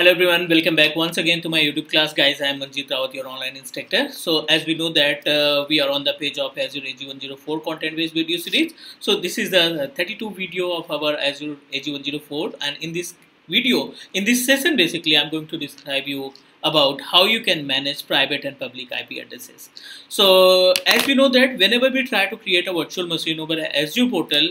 Hello everyone, welcome back once again to my YouTube class guys. I am Manjeet Rawat, your online instructor. So as we know that uh, we are on the page of Azure AZ-104 content based video series. So this is the 32 video of our Azure AZ-104 and in this video, in this session basically I'm going to describe you about how you can manage private and public IP addresses. So as we know that whenever we try to create a virtual machine over Azure portal,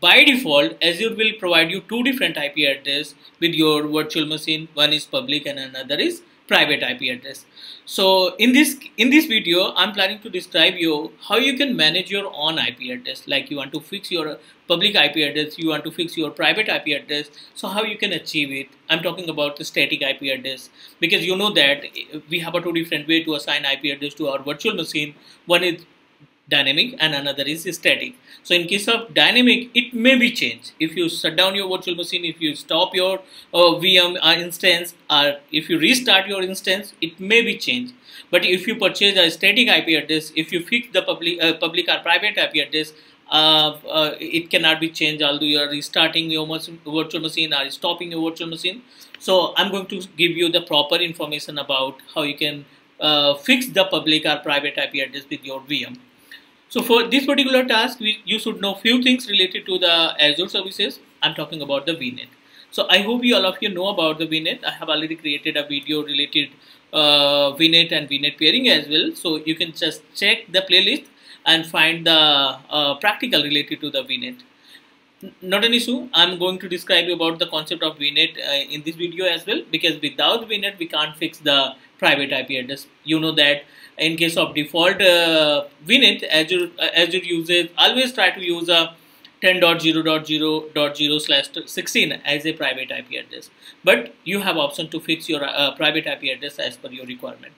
by default azure will provide you two different ip address with your virtual machine. One is public and another is private ip address. So in this in this video i'm planning to describe you how you can manage your own ip address. Like you want to fix your public ip address you want to fix your private ip address. So how you can achieve it? I'm talking about the static ip address. Because you know that we have a two different way to assign ip address to our virtual machine. One is dynamic and another is static. So in case of dynamic, it may be changed. If you shut down your virtual machine, if you stop your uh, VM uh, instance, or if you restart your instance, it may be changed. But if you purchase a static IP address, if you fix the public, uh, public or private IP address, uh, uh, it cannot be changed although you are restarting your virtual machine or stopping your virtual machine. So I'm going to give you the proper information about how you can uh, fix the public or private IP address with your VM. So for this particular task, we, you should know few things related to the Azure services. I'm talking about the VNet. So I hope you all of you know about the VNet. I have already created a video related uh, VNet and VNet peering as well. So you can just check the playlist and find the uh, practical related to the VNet. Not an issue. I'm going to describe you about the concept of VNet uh, in this video as well because without VNet we can't fix the private IP address. You know that in case of default uh, VNet, Azure, uh, Azure users always try to use a 10.0.0.0 slash 16 as a private IP address. But you have option to fix your uh, private IP address as per your requirement.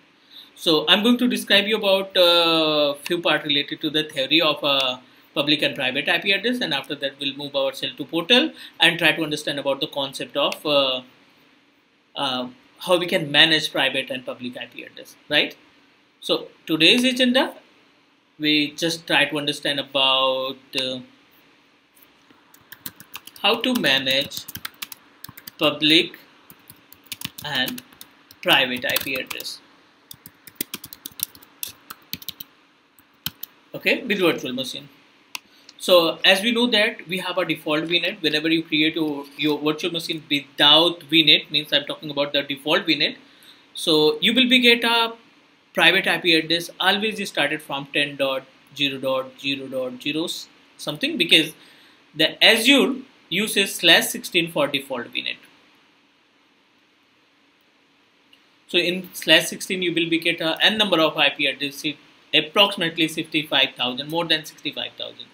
So I'm going to describe you about a uh, few part related to the theory of uh, public and private IP address and after that we'll move ourselves to portal and try to understand about the concept of uh, uh, how we can manage private and public IP address, right? So today's agenda, we just try to understand about uh, how to manage public and private IP address. Okay, with virtual machine. So as we know that we have a default VNet, whenever you create your, your virtual machine without VNet, means I'm talking about the default VNet. So you will be get a private IP address always started from 10.0.0.0 something because the Azure uses slash 16 for default VNet. So in slash 16 you will be get a n number of IP addresses approximately 65,000 more than 65,000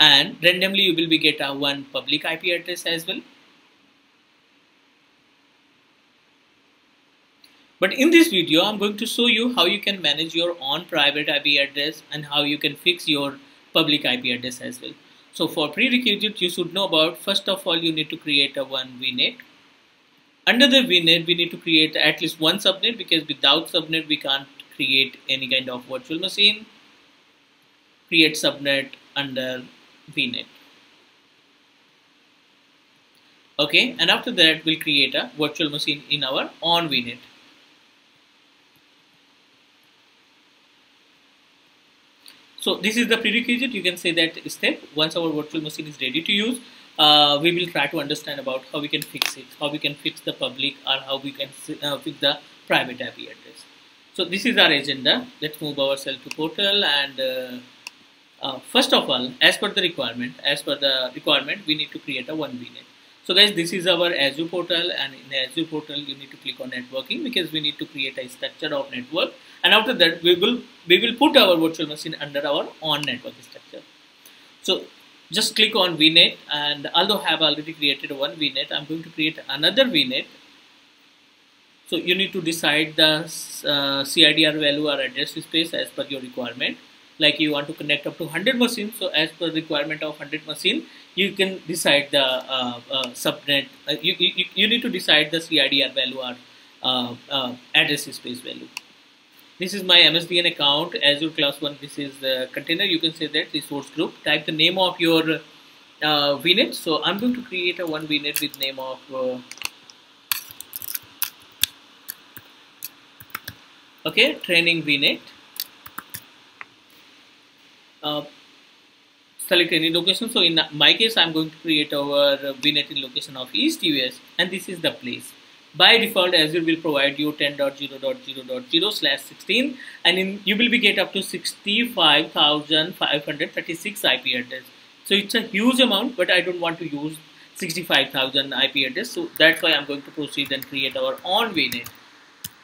and randomly you will be get a one public IP address as well But in this video, I'm going to show you how you can manage your own private IP address and how you can fix your public IP address as well. So for prerequisite, you should know about, first of all, you need to create a one VNet. Under the VNet, we need to create at least one subnet because without subnet, we can't create any kind of virtual machine. Create subnet under VNet. Okay, and after that, we'll create a virtual machine in our own VNet. So this is the prerequisite. You can say that step. Once our virtual machine is ready to use, uh, we will try to understand about how we can fix it, how we can fix the public or how we can uh, fix the private IP address. So this is our agenda. Let's move ourselves to portal and uh, uh, first of all, as per the requirement, as per the requirement, we need to create a one VNet. So guys, this is our Azure portal and in Azure portal, you need to click on networking because we need to create a structure of network. And after that we will we will put our virtual machine under our own network structure. So just click on vnet and although I have already created one vnet i'm going to create another vnet so you need to decide the uh, CIDR value or address space as per your requirement like you want to connect up to 100 machines so as per requirement of 100 machine you can decide the uh, uh, subnet uh, you, you, you need to decide the CIDR value or uh, uh, address space value this is my MSDN account, Azure Class 1. This is the container. You can say that resource group. Type the name of your uh, VNet. So I'm going to create a one VNet with name of okay training vnet uh, select any location. So in my case i'm going to create our vnet in location of east us and this is the place. By default azure will provide you 10.0.0.0 slash 16 and in you will be get up to 65536 ip address. So it's a huge amount but i don't want to use 65000 ip address. So that's why i'm going to proceed and create our own vnet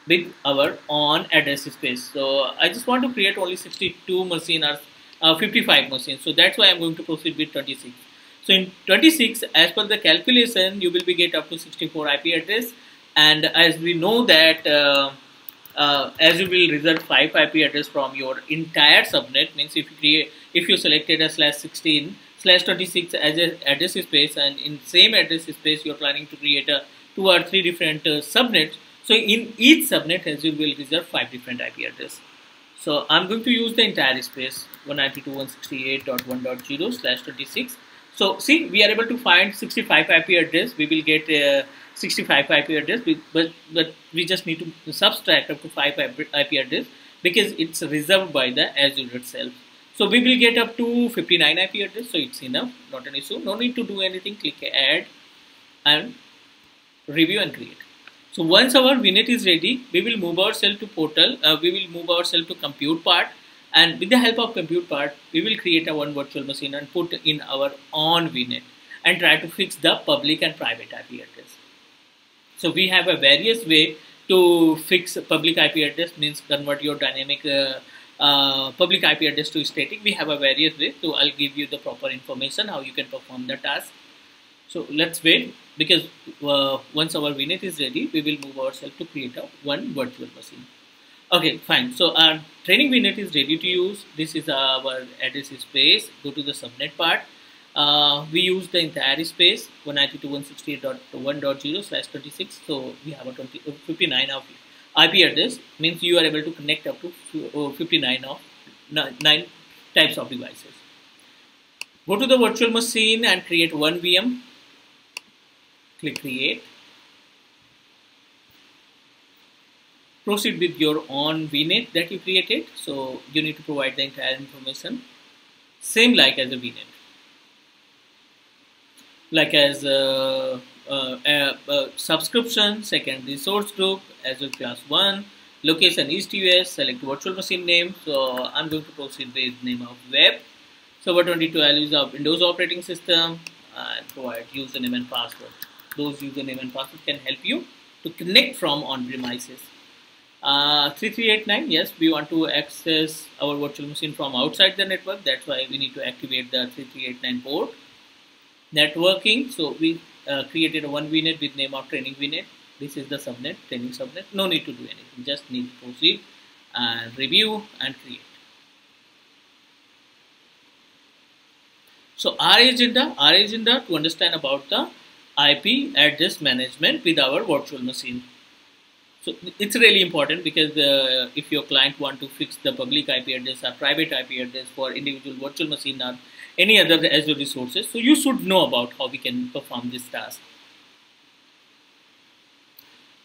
with our own address space. So i just want to create only 62 machine or uh, 55 machines. So that's why i'm going to proceed with 26 so in 26 as per the calculation you will be get up to 64 ip address. And as we know that uh, uh, Azure will reserve 5 IP address from your entire subnet means if you create if you selected a slash 16 slash 26 as a address space and in same address space you're planning to create a two or three different uh, subnets. So in each subnet Azure will reserve five different IP address so I'm going to use the entire space 192.168.1.0 slash 26 so see we are able to find 65 IP address we will get uh, 65 IP address, but, but we just need to subtract up to 5 IP address because it's reserved by the Azure itself. So we will get up to 59 IP address, so it's enough, not an issue. No need to do anything, click add and review and create. So once our VNet is ready, we will move ourselves to portal, uh, we will move ourselves to compute part and with the help of compute part, we will create a one virtual machine and put in our own VNet and try to fix the public and private IP address. So we have a various way to fix public IP address means convert your dynamic uh, uh, public IP address to static. We have a various way. So I'll give you the proper information how you can perform the task. So let's wait because uh, once our VNet is ready, we will move ourselves to create a one virtual machine. Okay, fine. So our training VNet is ready to use. This is our address space. Go to the subnet part uh, we use the entire space 192.168.1.0 slash 26 so we have a 20, uh, 59 of IP address means you are able to connect up to uh, 59 of 9 types of devices go to the virtual machine and create one VM click create proceed with your own VNet that you created so you need to provide the entire information same like as a VNet like as a, a, a, a subscription, second resource group, Azure class 1, location East US, select virtual machine name. So I'm going to proceed with name of web. Server 22 I'll use a Windows operating system and provide username and password. Those username and password can help you to connect from on-premises. Uh, 3389, yes, we want to access our virtual machine from outside the network. That's why we need to activate the 3389 port networking so we uh, created a one vnet with name of training vnet this is the subnet training subnet no need to do anything just need to proceed and review and create so our agenda our agenda to understand about the ip address management with our virtual machine so it's really important because uh, if your client want to fix the public ip address or private ip address for individual virtual machine or any other Azure resources. So you should know about how we can perform this task.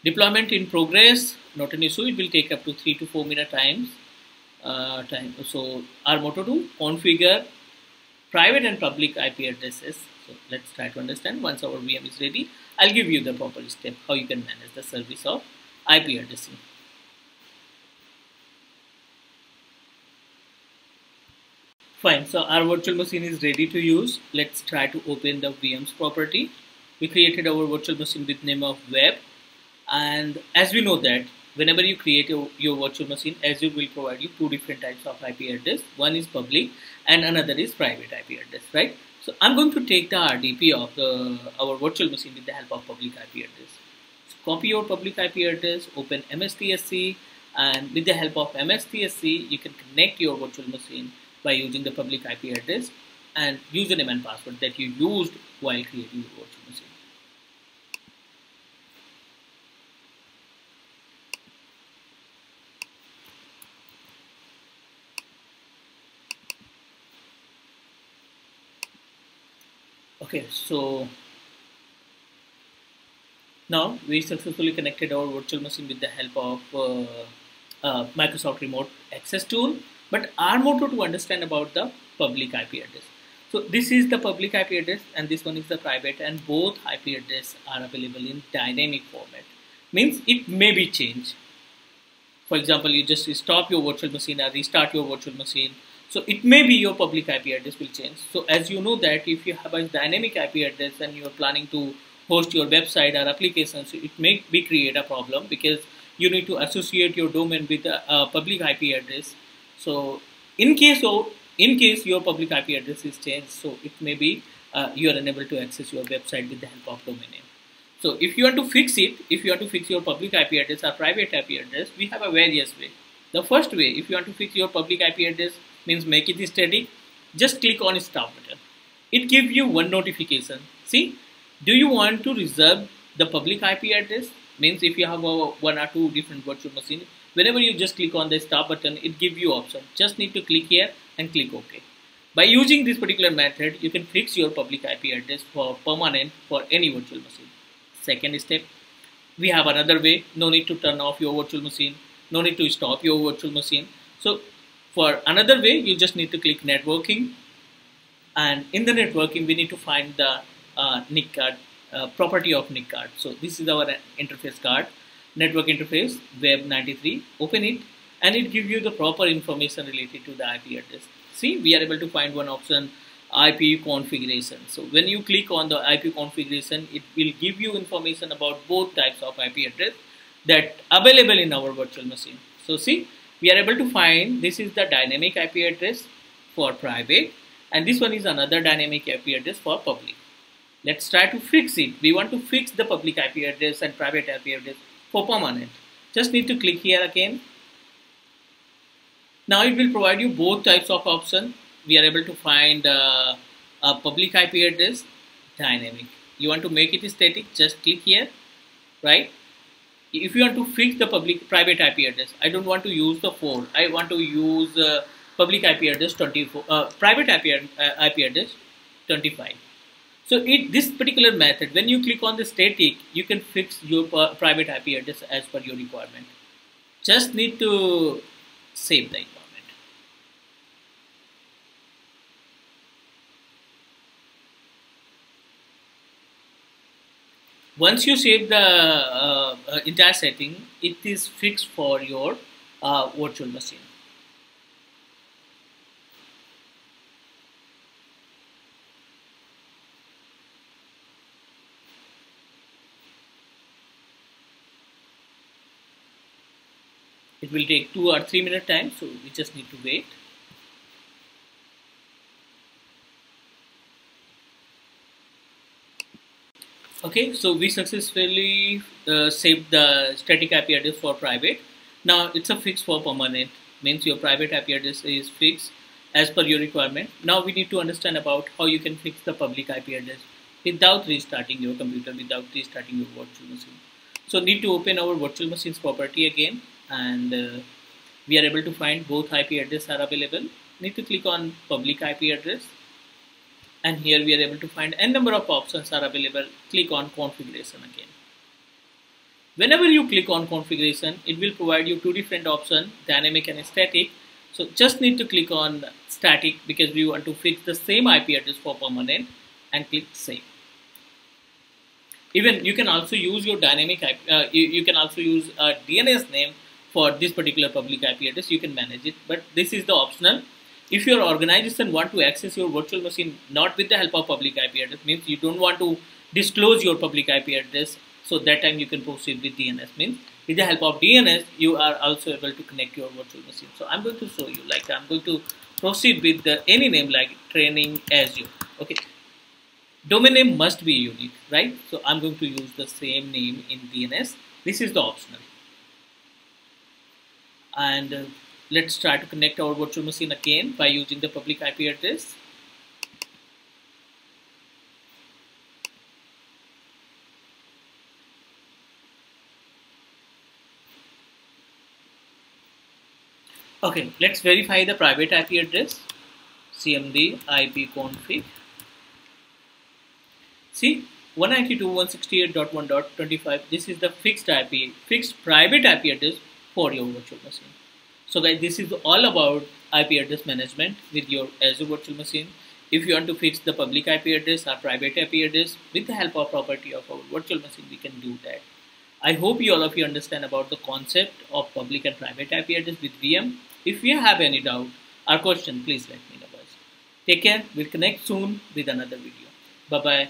Deployment in progress, not an issue. It will take up to three to four minute times. Uh, time. So our motto to configure private and public IP addresses. So let's try to understand. Once our VM is ready, I'll give you the proper step how you can manage the service of IP addressing. Fine, so our virtual machine is ready to use. Let's try to open the VM's property. We created our virtual machine with name of web. And as we know that whenever you create your, your virtual machine, Azure will provide you two different types of IP address. One is public and another is private IP address, right? So I'm going to take the RDP of the our virtual machine with the help of public IP address. So copy your public IP address, open MSTSC, and with the help of MSTSC, you can connect your virtual machine by using the public IP address and username and password that you used while creating your virtual machine. Okay, so now we successfully connected our virtual machine with the help of uh, uh, Microsoft Remote Access tool, but our motto to understand about the public IP address. So this is the public IP address and this one is the private and both IP address are available in dynamic format. Means it may be changed. For example, you just stop your virtual machine or restart your virtual machine. So it may be your public IP address will change. So as you know that if you have a dynamic IP address and you are planning to host your website or application, so it may be create a problem because you need to associate your domain with a, a public IP address. So in case of in case your public IP address is changed, so it may be uh, you are unable to access your website with the help of domain name. So if you want to fix it, if you want to fix your public IP address or private IP address, we have a various way. The first way, if you want to fix your public IP address, means make it steady just click on stop button. It gives you one notification. See, do you want to reserve the public IP address? Means if you have a one or two different virtual machine whenever you just click on the stop button, it gives you option. Just need to click here and click OK. By using this particular method, you can fix your public IP address for permanent for any virtual machine. Second step, we have another way. No need to turn off your virtual machine. No need to stop your virtual machine. So for another way, you just need to click networking. And in the networking, we need to find the uh, NIC card, uh, property of NIC card. So this is our interface card, network interface, web 93. Open it and it gives you the proper information related to the IP address. See, we are able to find one option IP configuration. So when you click on the IP configuration, it will give you information about both types of IP address that available in our virtual machine. So see, we are able to find this is the dynamic IP address for private and this one is another dynamic IP address for public. Let's try to fix it. We want to fix the public IP address and private IP address for permanent. Just need to click here again now it will provide you both types of option. We are able to find uh, a public IP address, dynamic. You want to make it static, just click here, right? If you want to fix the public private IP address, I don't want to use the 4. I want to use uh, public IP address 24, uh, private IP, uh, IP address 25. So it, this particular method, when you click on the static, you can fix your private IP address as per your requirement. Just need to save the environment. Once you save the uh, uh, entire setting, it is fixed for your uh, virtual machine. it will take two or three minute time so we just need to wait okay so we successfully uh, saved the static IP address for private. Now it's a fix for permanent. Means your private IP address is fixed as per your requirement. Now we need to understand about how you can fix the public IP address without restarting your computer without restarting your virtual machine. So need to open our virtual machines property again and uh, we are able to find both IP address are available. Need to click on public IP address and here we are able to find n number of options are available. Click on configuration again. Whenever you click on configuration, it will provide you two different options, dynamic and static. So just need to click on static because we want to fix the same IP address for permanent and click save. Even you can also use your dynamic IP, uh, you, you can also use a DNS name for this particular public IP address, you can manage it. But this is the optional. If your organization want to access your virtual machine not with the help of public IP address, means you don't want to disclose your public IP address, so that time you can proceed with DNS. Means with the help of DNS, you are also able to connect your virtual machine. So I'm going to show you, like I'm going to proceed with the, any name like training Azure. Okay, domain name must be unique, right? So I'm going to use the same name in DNS. This is the optional and uh, let's try to connect our virtual machine again by using the public IP address. Okay let's verify the private IP address. Cmd ipconfig see 192.168.1.25 this is the fixed IP fixed private IP address for your virtual machine. So guys, this is all about IP address management with your Azure virtual machine. If you want to fix the public IP address or private IP address with the help of property of our virtual machine, we can do that. I hope you all of you understand about the concept of public and private IP address with VM. If you have any doubt or question, please let me know. Take care. We'll connect soon with another video. Bye bye.